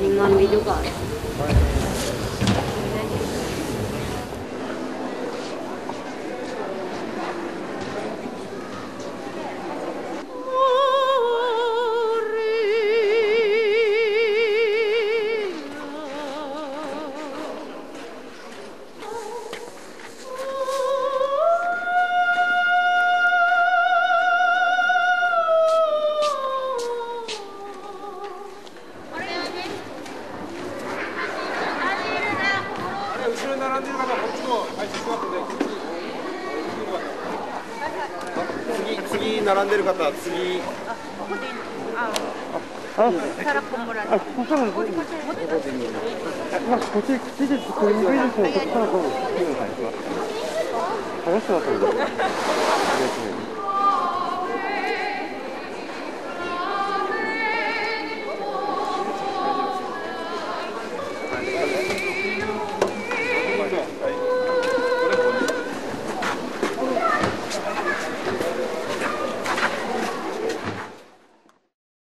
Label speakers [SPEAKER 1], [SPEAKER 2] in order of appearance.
[SPEAKER 1] Mình ngon video gọi 並んでる方はこっちの配信しますので次次並んでる方は次
[SPEAKER 2] ここでいいあ
[SPEAKER 3] あ、
[SPEAKER 2] タラコもらって
[SPEAKER 3] あ、あ、こっち、こっちで、す。